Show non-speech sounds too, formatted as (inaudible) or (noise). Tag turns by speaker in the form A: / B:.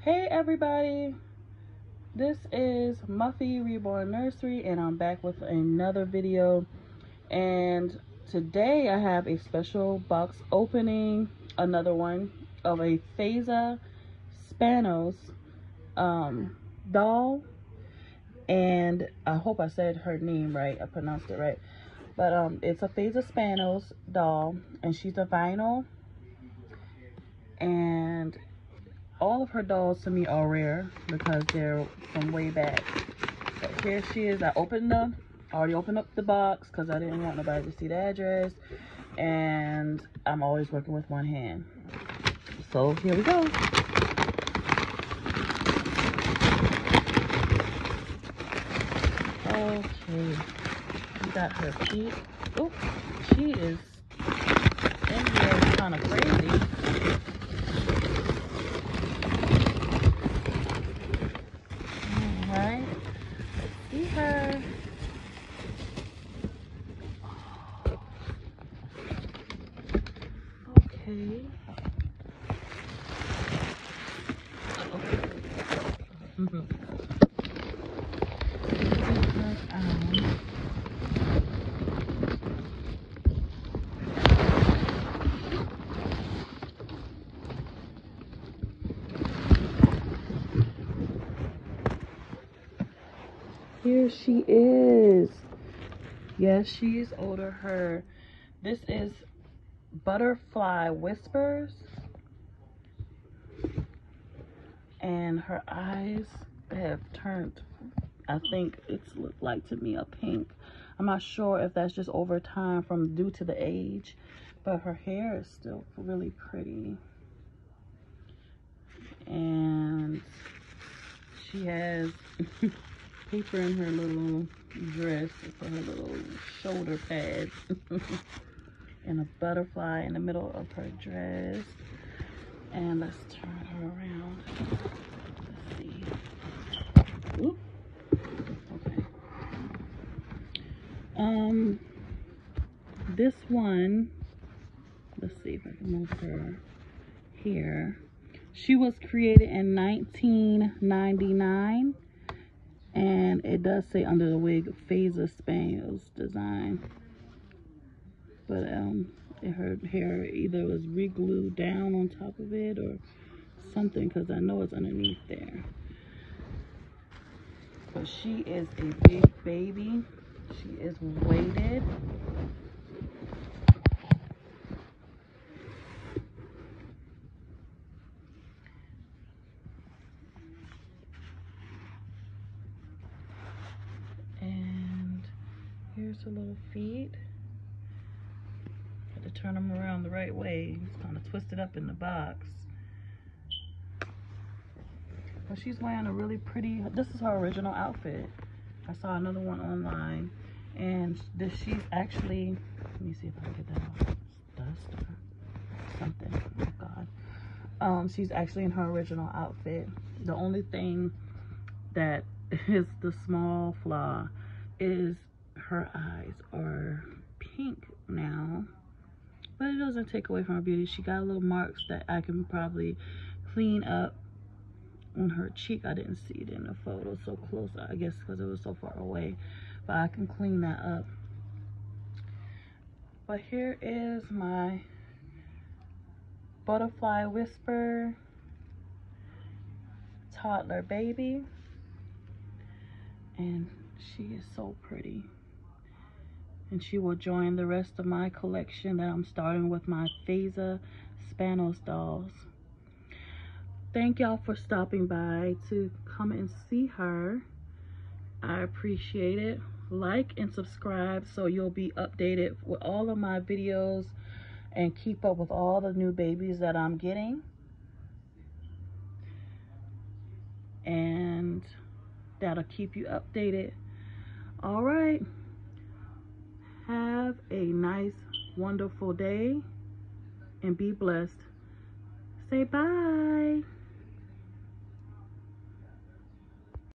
A: Hey everybody, this is Muffy Reborn Nursery and I'm back with another video. And today I have a special box opening, another one of a Fayzah Spanos um, doll. And I hope I said her name right, I pronounced it right, but um, it's a Fayzah Spanos doll and she's a vinyl. And all of her dolls to me are rare because they're from way back. But here she is. I opened them. I already opened up the box because I didn't want nobody to see the address. And I'm always working with one hand. So here we go. Okay. We got her feet. Oh, she is in here kind of crazy. Okay. Here she is. Yes, she's older. Her. This is Butterfly Whispers. And her eyes have turned, I think it's looked like to me a pink. I'm not sure if that's just over time from due to the age, but her hair is still really pretty. And she has (laughs) paper in her little dress for her little shoulder pads. (laughs) and a butterfly in the middle of her dress. And let's turn her around. Let's see. Okay. Um, this one, let's see if I can move her here. She was created in 1999 and it does say under the wig Fayzah Spaniels design but um, her hair either was re-glued down on top of it or something because I know it's underneath there. But she is a big baby. She is weighted. And here's her little feet to turn them around the right way. It's kind of twisted up in the box. But she's wearing a really pretty, this is her original outfit. I saw another one online. And this, she's actually, let me see if I can get that off. Dust or something. Oh God. Um, she's actually in her original outfit. The only thing that (laughs) is the small flaw is her eyes are pink now but it doesn't take away from her beauty. She got a little marks that I can probably clean up on her cheek. I didn't see it in the photo so close, I guess because it was so far away. But I can clean that up. But here is my Butterfly Whisper toddler baby. And she is so pretty and she will join the rest of my collection that I'm starting with my Fayzah Spanos dolls. Thank y'all for stopping by to come and see her. I appreciate it. Like and subscribe so you'll be updated with all of my videos and keep up with all the new babies that I'm getting. And that'll keep you updated. All right. Have a nice, wonderful day and be blessed. Say bye.